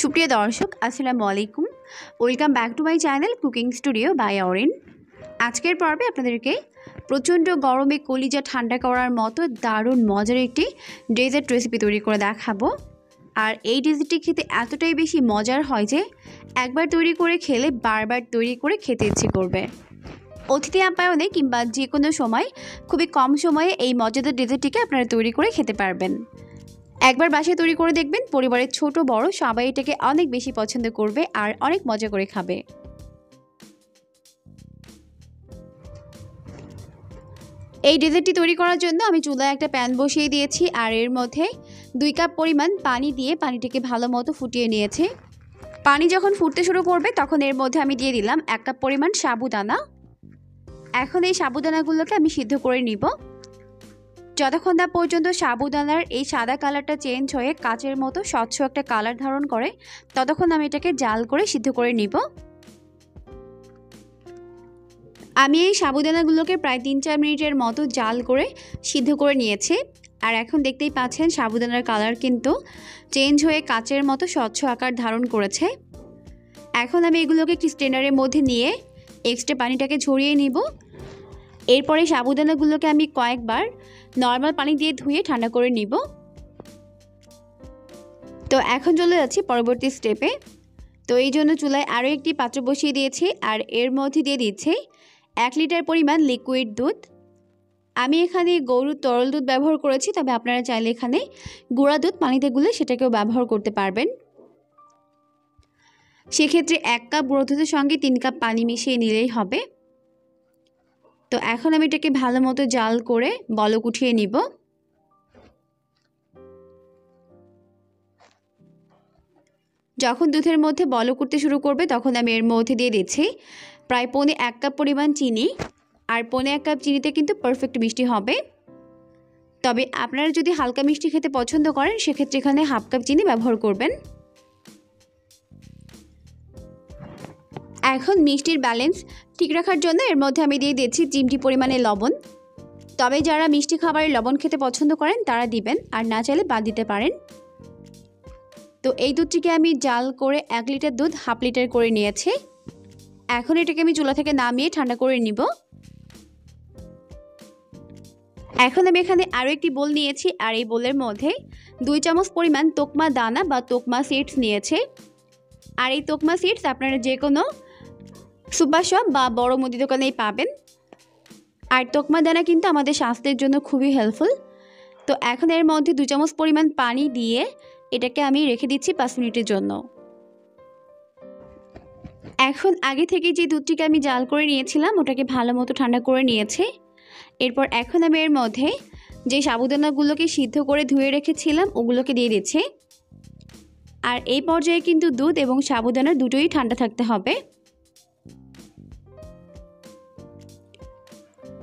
সুপ্রিয় দর্শক, আসসালামু আলাইকুম। Welcome back to my channel cooking studio by Arin আজকের পর্বে আপনাদেরকে প্রচণ্ড গরমে কলিজা ঠান্ডা করার মতো দারুণ মজার একটি ডেজার্ট রেসিপি তৈরি করে দেখাবো। আর এই ডেজার্টটি খেতে এতটাই বেশি মজার হয় যে, একবার তৈরি করে খেলে বারবার তৈরি করে খেতে ইচ্ছে করবে। অতিথি আপ্যায়নে কিংবা যে কোনো সময়, খুবই কম সময়ে এই মজাদার ডেজার্টটিকে আপনারা তৈরি করে খেতে পারবেন। একবার বাসায় তৈরি করে দেখবেন, পরিবারের ছোট, বড় সবাই এটাকে অনেক বেশি পছন্দ করবে আর অনেক মজা করে খাবে। এই ডেজার্টটি তৈরি করার জন্য আমি চুলায় একটা প্যান বসিয়ে দিয়েছি আর এর মধ্যে দুই কাপ পরিমাণ পানি দিয়ে পানিটাকে ভালো মতো ফুটিয়ে নিয়েছি। পানি যখন ফুটতে শুরু করবে, তখন এর মধ্যে আমি দিয়ে দিলাম এক কাপ পরিমাণ সাবুদানা। এখন এই সাবুদানাগুলোকে আমি সিদ্ধ করে নিব। যতক্ষণ না পর্যন্ত সাবুদানার এই সাদা কালারটা চেঞ্জ হয়ে কাচের মতো স্বচ্ছ একটা কালার ধারণ করে, ততক্ষণ আমি এটাকে জাল করে সিদ্ধ করে নিব। আমি এই সাবুদানাগুলোকে প্রায় তিন চার মিনিটের মতো জাল করে সিদ্ধ করে নিয়েছি। আর এখন দেখতেই পাচ্ছেন সাবুদানার কালার কিন্তু চেঞ্জ হয়ে কাচের মতো স্বচ্ছ আকার ধারণ করেছে। এখন আমি এগুলোকে একটি স্ট্রেনারের মধ্যে নিয়ে এক্সট্রা পানিটাকে ঝরিয়ে নিব। এরপরে সাবুদানাগুলোকে আমি কয়েকবার নর্মাল পানি দিয়ে ধুয়ে ঠান্ডা করে নিব। তো এখন চলে যাচ্ছি পরবর্তী স্টেপে। তো এই জন্য চুলায় আরও একটি পাত্র বসিয়ে দিয়েছি আর এর মধ্যে দিয়ে দিচ্ছি এক লিটার পরিমাণ লিকুইড দুধ। আমি এখানে গরুর তরল দুধ ব্যবহার করেছি, তবে আপনারা চাইলে এখানে গুঁড়া দুধ পানিতে গুলে সেটাকেও ব্যবহার করতে পারবেন। সেক্ষেত্রে এক কাপ গুঁড়ো দুধের সঙ্গে তিন কাপ পানি মিশিয়ে নিলেই হবে। তো এখন আমি এটাকে ভালো মতো জাল করে বলক উঠিয়ে নিব। যখন দুধের মধ্যে বলক উঠতে শুরু করবে, তখন আমি এর মধ্যে দিয়ে দিচ্ছি প্রায় পৌনে এক কাপ পরিমাণ চিনি, আর পৌনে এক কাপ চিনিতে কিন্তু পারফেক্ট মিষ্টি হবে। তবে আপনারা যদি হালকা মিষ্টি খেতে পছন্দ করেন, সেক্ষেত্রে এখানে হাফ কাপ চিনি ব্যবহার করবেন। এখন মিষ্টির ব্যালেন্স ঠিক রাখার জন্য এর মধ্যে আমি দিয়ে দিয়েছি চিমটি পরিমাণে লবণ। তবে যারা মিষ্টি খাবারে লবণ খেতে পছন্দ করেন, তারা দিবেন, আর না চাইলে বাদ দিতে পারেন। তো এই দুধটিকে আমি জাল করে এক লিটার দুধ, হাফ লিটার করে নিয়েছি। এখন এটাকে আমি চুলা থেকে নামিয়ে ঠান্ডা করে নিব। এখন আমি এখানে আরও একটি বোল নিয়েছি, আর এই বোলের মধ্যে দুই চামচ পরিমাণ তোকমা দানা বা তোকমা সিডস নিয়েছে। আর এই তোকমা সিডস আপনারা যে কোনো সুপার শপ বা বড় মুদি দোকানেই পাবেন। আর তোকমা দানা কিন্তু আমাদের স্বাস্থ্যের জন্য খুবই হেল্পফুল তো এখন এর মধ্যে দু চামচ পরিমাণ পানি দিয়ে এটাকে আমি রেখে দিচ্ছি পাঁচ মিনিটের জন্য। এখন আগে থেকে যে দুধটিকে আমি জাল করে নিয়েছিলাম, ওটাকে ভালো মতো ঠান্ডা করে নিয়েছে। এরপর এখন আমি এর মধ্যে যে সাবুদানাগুলোকে সিদ্ধ করে ধুয়ে রেখেছিলাম, ওগুলোকে দিয়ে দিচ্ছি। আর এই পর্যায়ে কিন্তু দুধ এবং সাবুদানা দুটোই ঠান্ডা থাকতে হবে।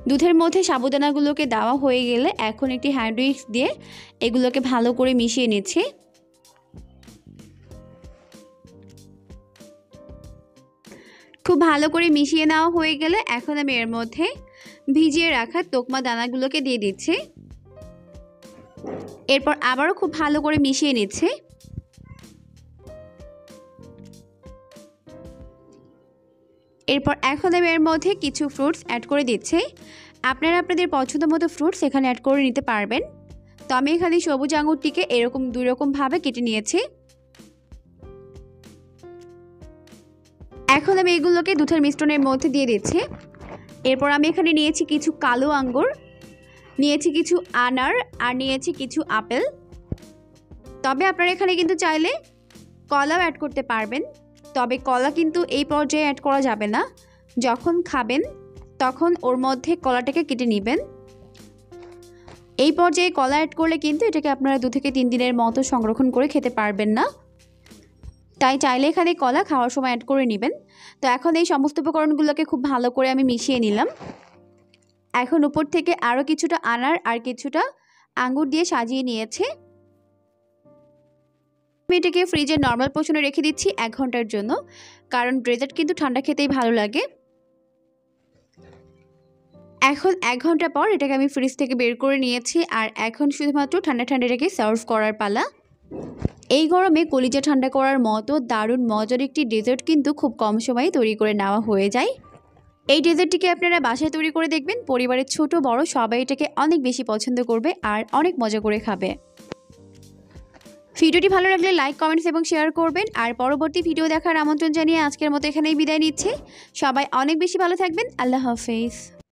দুধের মধ্যে সাবুদানাগুলোকে দেওয়া হয়ে গেলে এখন একটি হ্যান্ড উইক্স দিয়ে এগুলোকে ভালো করে মিশিয়ে নিচ্ছি। খুব ভালো করে মিশিয়ে নেওয়া হয়ে গেলে এখন আমি এর মধ্যে ভিজিয়ে রাখা তোকমা দানাগুলোকে দিয়ে দিচ্ছি। এরপর আবারও খুব ভালো করে মিশিয়ে নিচ্ছি। এরপর এখন আমি এর মধ্যে কিছু ফ্রুটস অ্যাড করে দিচ্ছি। আপনারা আপনাদের পছন্দ মতো ফ্রুটস এখানে অ্যাড করে নিতে পারবেন। তো আমি এখানে সবুজ আঙুরটিকে এরকম দুই রকমভাবে কেটে নিয়েছি। এখন আমি এগুলোকে দুধের মিশ্রণের মধ্যে দিয়ে দিচ্ছি। এরপর আমি এখানে নিয়েছি কিছু কালো আঙ্গুর নিয়েছি কিছু আনার আর নিয়েছি কিছু আপেল। তবে আপনারা এখানে কিন্তু চাইলে কলাও অ্যাড করতে পারবেন। তবে কলা কিন্তু এই পর্যায়ে অ্যাড করা যাবে না। যখন খাবেন, তখন ওর মধ্যে কলাটাকে কেটে নেবেন। এই পর্যায়ে কলা অ্যাড করলে কিন্তু এটাকে আপনারা দু থেকে তিন দিনের মতো সংরক্ষণ করে খেতে পারবেন না। তাই চাইলে এখানে কলা খাওয়ার সময় অ্যাড করে নেবেন। তো এখন এই সমস্ত উপকরণগুলোকে খুব ভালো করে আমি মিশিয়ে নিলাম। এখন উপর থেকে আরও কিছুটা আনার আর কিছুটা আঙ্গুর দিয়ে সাজিয়ে নিয়েছে। আমি এটাকে ফ্রিজের নর্মাল পোষণে রেখে দিচ্ছি এক ঘণ্টার জন্য। কারণ ডেজার্ট কিন্তু ঠান্ডা খেতেই ভালো লাগে। এখন এক ঘণ্টা পর এটাকে আমি ফ্রিজ থেকে বের করে নিয়েছি আর এখন শুধুমাত্র ঠান্ডা ঠান্ডা রেখে সার্ভ করার পালা। এই গরমে কলিজা ঠান্ডা করার মতো দারুণ মজার একটি ডেজার্ট কিন্তু খুব কম সময়ে তৈরি করে নেওয়া হয়ে যায়। এই ডেজার্টটিকে আপনারা বাসায় তৈরি করে দেখবেন, পরিবারের ছোট বড় সবাই এটাকে অনেক বেশি পছন্দ করবে আর অনেক মজা করে খাবে। ভিডিওটি ভালো লাগলে লাইক, কমেন্টস এবং শেয়ার করবেন। আর পরবর্তী ভিডিও দেখার আমন্ত্রণ জানিয়ে আজকের মতো এখানেই বিদায় নিচ্ছে। সবাই অনেক বেশি ভালো থাকবেন। আল্লাহ হাফেজ।